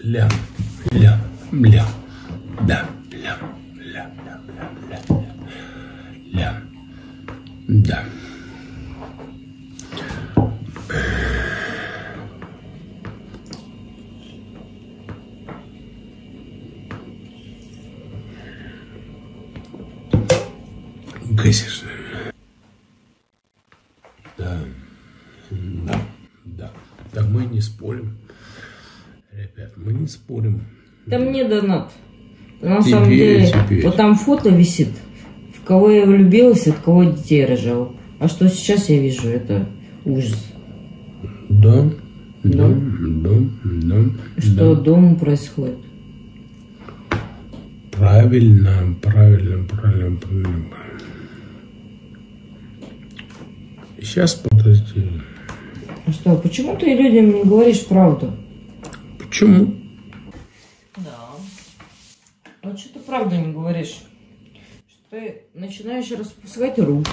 Лям, лям, лям. Да, лям, лям, лям, лям, лям. Лям. Да. Гасишь. Да. Да. Да. Да мы не спорим. Ребят, мы не спорим. Да мне донат. На Тебе, самом деле, тебе. вот там фото висит, в кого я влюбилась, от кого детей рожала. А что сейчас я вижу, это ужас. Да. Да. Да. Да. Что да. дома происходит. Правильно, правильно, правильно, правильно. Сейчас подожди. А что, почему ты людям не говоришь правду? Почему? Да. А что ты правду не говоришь? Что ты начинаешь распускать руки,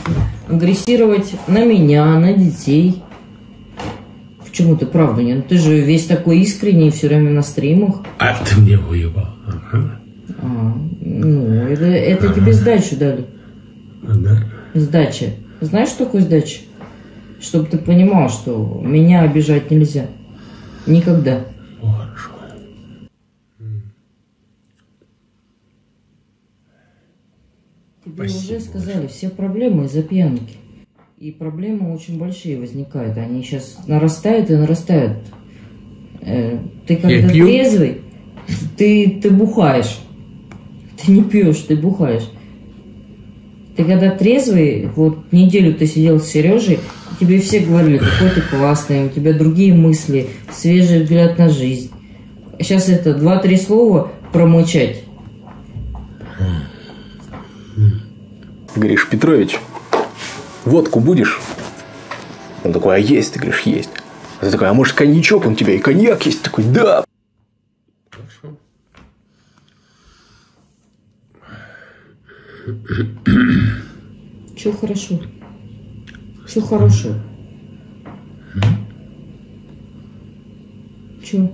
агрессировать на меня, на детей. Почему ты правду не? Ну, Ты же весь такой искренний все время на стримах. А ты мне уебал. Ага. А, ну, это, это тебе сдачу дали. Да. Сдача. Знаешь, что такое сдача? Чтобы ты понимал, что меня обижать нельзя. Никогда. Ну, хорошо. Спасибо уже сказали, все проблемы из-за пьянки. И проблемы очень большие возникают. Они сейчас нарастают и нарастают. Э, Ты когда пью. трезвый, ты, ты бухаешь. Ты не пьешь, ты бухаешь. Ты когда трезвый, вот неделю ты сидел с Сережей, тебе все говорили, какой ты классный, у тебя другие мысли, свежий взгляд на жизнь. Сейчас это два-три слова промычать. Говоришь, Петрович, водку будешь? Он такой, а есть? Ты говоришь, есть. А ты такой, а может коньячок он у тебя и коньяк есть? Такой, да. Хорошо. Че хорошо? Че хорошо? Че?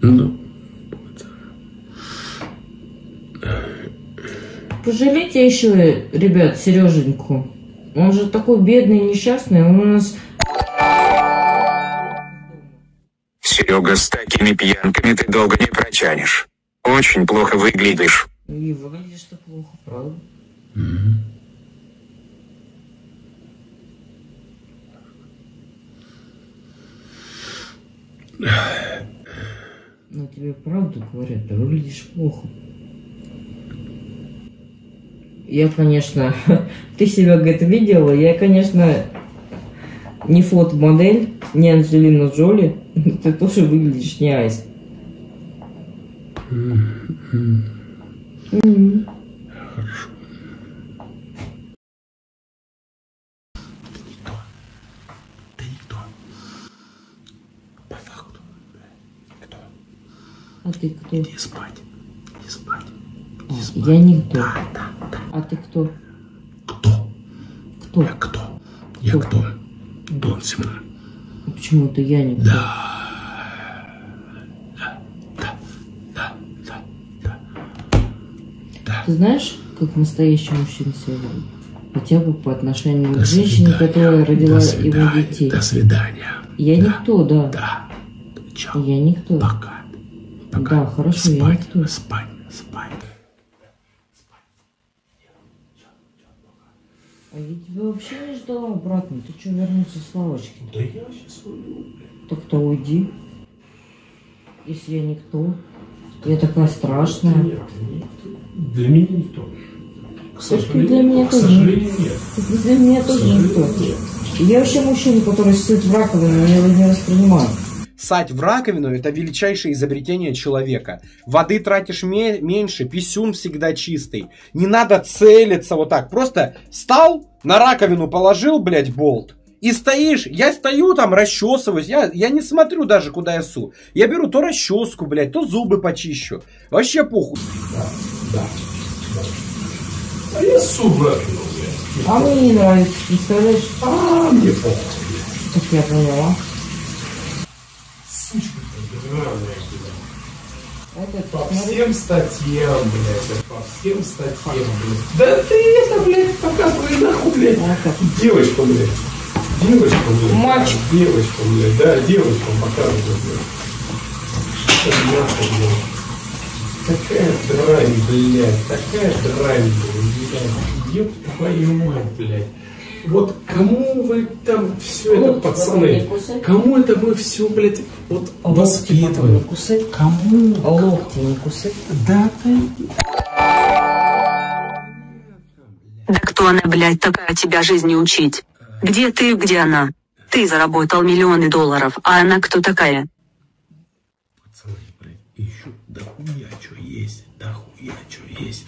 Ну, Пожалейте еще, ребят, Сереженьку. Он же такой бедный и несчастный. Он у нас Серега, с такими пьянками ты долго не протянешь. Очень плохо выглядишь. и выглядишь ты плохо, правда? Но тебе правду говорят, ты выглядишь плохо. Я, конечно, ты себя, говорит, видела, я, конечно, не фотомодель, не Анджелина Джоли, но ты тоже выглядишь не айс. Мгм. ты никто. По факту. Кто? А ты кто? Иди спать. Иди спать. А, Иди спать. я никто. Да, да. А ты кто? Кто? Кто? Я кто? Я Кто? Дон Симон. Почему это я никто? Да. Да, да, да, да, да. Да. Ты знаешь, как настоящий мужчина ведет? Хотя бы по отношению До к женщине, свидания. которая родила его детей. До свидания. Я Да. никто, да. Да. Чао. Я никто. Пока. Пока. Да, хорошо, я спать, никто. спать, спать. А я тебя вообще не ждала обратно. Ты что, вернулся с лавочки? Да я сейчас уйду, блядь. Так-то уйди. Если я никто. Я такая страшная. Нет, никто. Для меня никто. К Так ты сожалению, для меня к тоже сожалению, нет. Ты для меня тоже никто. нет. Я вообще мужчина, который сидит в раковине, я его не воспринимаю. Сать в раковину – это величайшее изобретение человека. Воды тратишь ме- меньше, писюн всегда чистый. Не надо целиться вот так. Просто стал, на раковину положил, блядь, болт. И стоишь, я стою там, расчесываюсь, я, я не смотрю даже, куда я су. Я беру то расческу, блядь, то зубы почищу. Вообще похуй. Да, да. А я су в раковину, блядь. А мне не нравится, представляешь? А, мне похуй. Так я поняла. По всем статьям, блядь, по всем статьям, блядь. Да ты это, блядь, показывай нахуй, блядь. Девочка, блядь. Девочка, блядь. Мальчик. Девочка, блядь. Да, девочка показывай, блядь. Что нахуй, блядь. Такая дрань, блядь. Такая дрань, блядь. Ёб твою мать, блядь. Вот кому вы там все это, пацаны, кому это мы все, блядь, вот А воспитываем? кусай. Кому? А локти не кусай. Да ты Да кто она, блядь, такая тебя жизни учить? Где ты, где она? Ты заработал миллионы долларов, а она кто такая? Пацаны, блядь, еще дохуя что есть, дохуя что есть.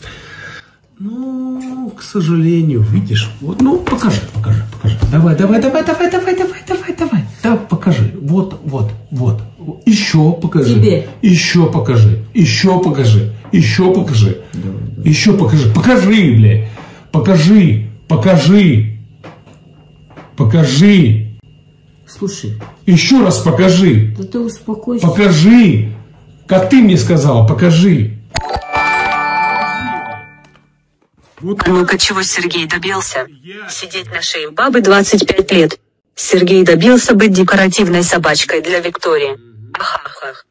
Ну, к сожалению, видишь, вот, ну, покажи, покажи, покажи. Давай, давай, давай, давай, давай, давай, давай, давай. Да, покажи. Вот, вот, вот. Еще покажи. Тебе. Еще покажи. Еще покажи. Еще покажи. Еще покажи. Покажи, блядь. Покажи. Покажи. Покажи. Слушай, Еще раз покажи. да ты успокойся. Покажи! Как ты мне сказала, покажи! Ну-ка, чего Сергей добился? Сидеть на шее бабы 25 лет. Сергей добился быть декоративной собачкой для Виктории. Ахахах.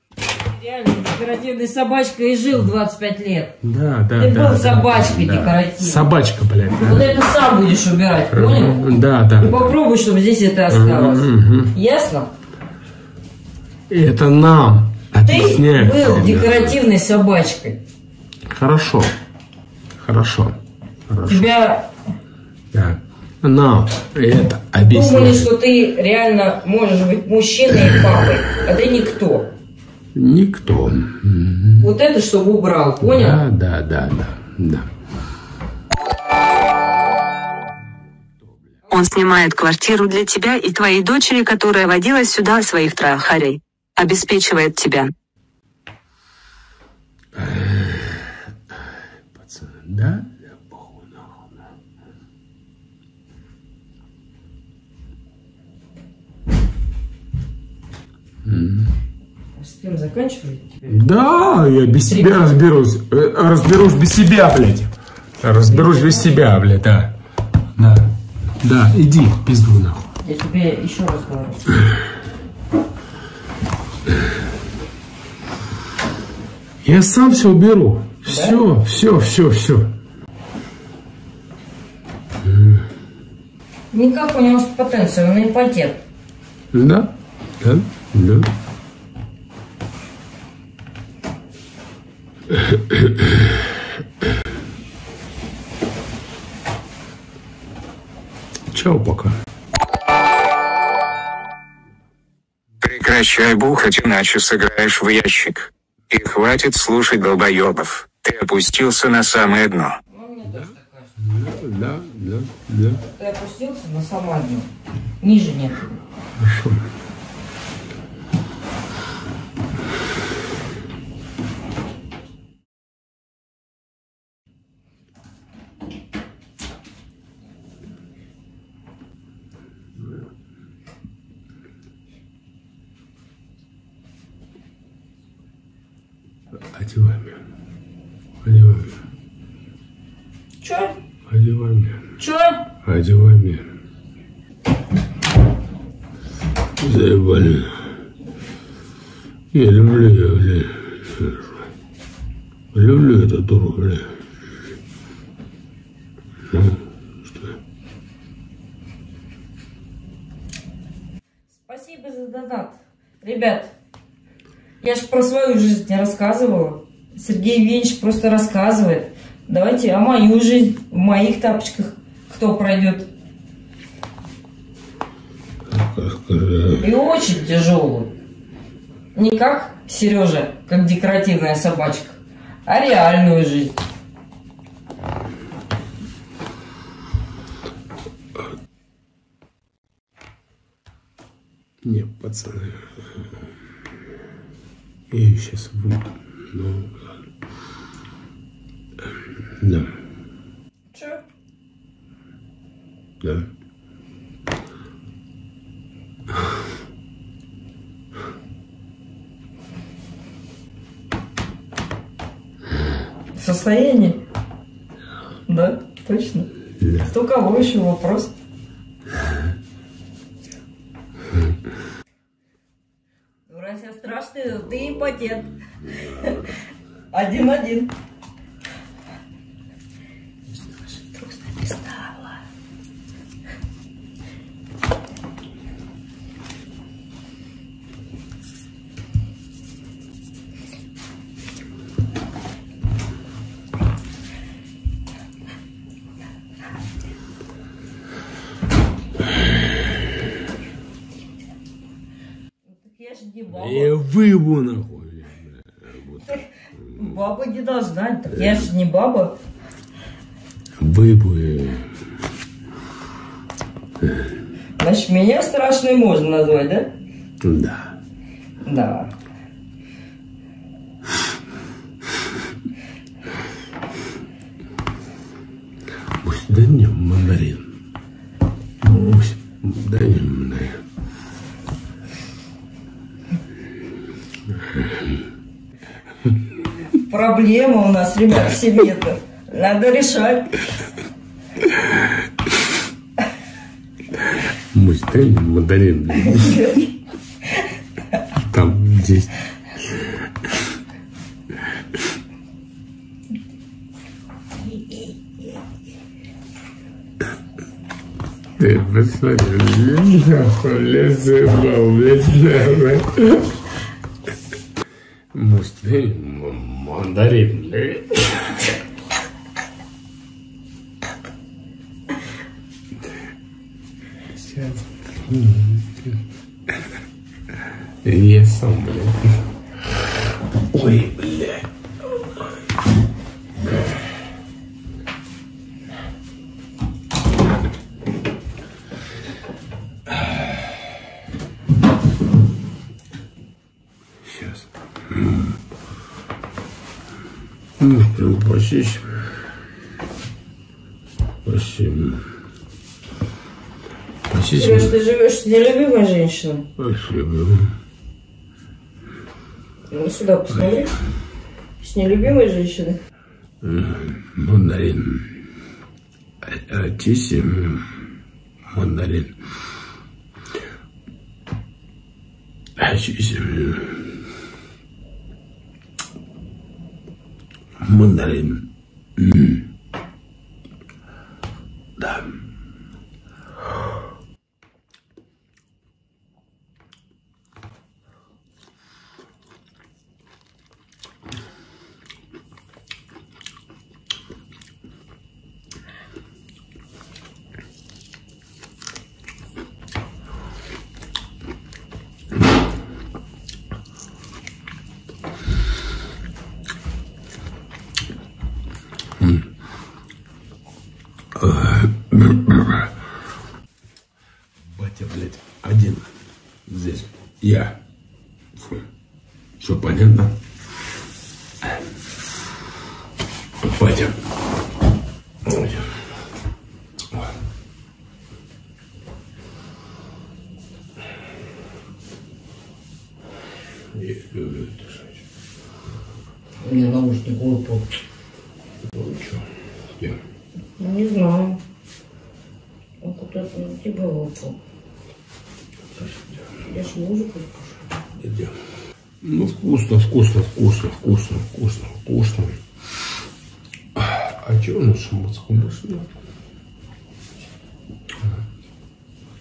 Реально, декоративной собачкой и жил 25 лет. Да, да, Ты был собачкой декоративной. Собачка, блядь. Вот это сам будешь убирать, понял? Да, да. И попробуй, чтобы здесь это осталось. Ясно? Это нам Ты объясняют. был декоративной собачкой. Хорошо. Хорошо. Хорошо. Тебя. Нам это думали, объясняют. что ты реально можешь быть мужчиной и папой, а ты никто. Никто. Вот это чтобы убрал, понял? Да, да, да, да, да. Он снимает квартиру для тебя и твоей дочери, которая водила сюда своих трахарей. Обеспечивает тебя. Пацаны, да? Да, похуй нахуй. да. С кем? Да, я без себя разберусь. Э, Разберусь без себя, блядь. Разберусь без себя, блядь, да. Да. Да, иди, пизду нахуй. Я тебе еще раз говорю. Я сам все уберу. Все, все, все, все. Никак у него с потенцией, он импотент. Да, да, да. Чао, пока. Прекращай бухать, иначе сыграешь в ящик. И хватит слушать долбоебов. Ты опустился на самое дно. Да, да, да. Ты опустился на самое дно. Ниже нет. Одевай меня. Одевай меня. Че? Одевай меня. Че? Одевай меня. Заебали. Я люблю ее, блядь. Люблю эту дуру, блядь. Ну, что? Спасибо за донат. Ребят, я же про свою жизнь не рассказывала. Сергей Венч просто рассказывает. Давайте о мою жизнь в моих тапочках кто пройдет. И очень тяжелую. Не как Сережа, как декоративная собачка, а реальную жизнь. Не, пацаны. Я ее сейчас выйду. Ну, ладно. Да. Че? Да. Состояние? Да, точно. Да. Кто кого еще вопрос? Ну, раз я страшный, ты импотент. Один-один. Не баба. Я выбу нахуй. Баба не должна. Так я же не баба. Выбу. я. Значит, меня страшной можно назвать, да? Да. Да. Пусть дай мне мандарин. Проблема у нас, ребят, в семье-то. Надо решать. Дай мне мандарин. Там, здесь. Ты посмотри, нахуй, лесом, блядь, Пусть дай мне мандарин. блядь. Сейчас. Я сам, блядь. Ой, блядь. Сейчас. Ну, ты упасись. Спасибо. Спасибо. Сереж, ты живешь с нелюбимой женщиной? Спасибо. Ну, сюда посмотри. С нелюбимой женщиной? Мандарин. А- Атиси. Мандарин. Атиси. Мандарин. Mandarin. Все понятно? Ой. Я люблю дышать. У меня наушник выпал. Ну, что? Ну, не знаю. Он куда-то на тебя выпал. Я ж музыку слушаю. Где? Ну, вкусно, вкусно, вкусно, вкусно, вкусно, вкусно. А что у нас шампанского больше нет?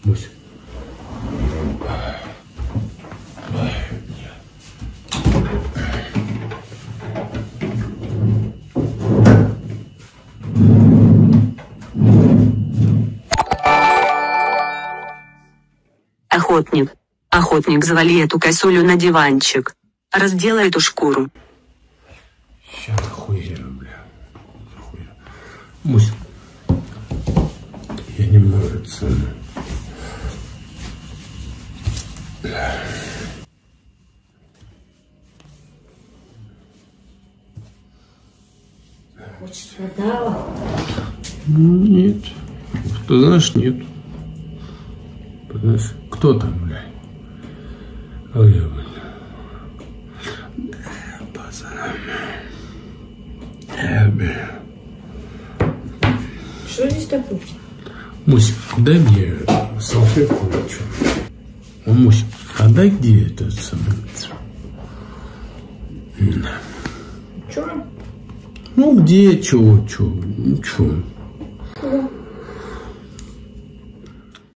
Мусь. Охотник. Охотник, завали эту косулю на диванчик. Разделай эту шкуру. Ща нахуя, бля. Нахуя. Мусь. Я немного цены. Хочешь вода? Нет. Ты знаешь, нет. Ты знаешь, кто там, блядь? Ой. Да. Э, блядь. Что здесь такое? Мусь, дай мне салфетку? О, Мусь, а дай где это самое? Че? Ну, где, чего, чего, ну, чего?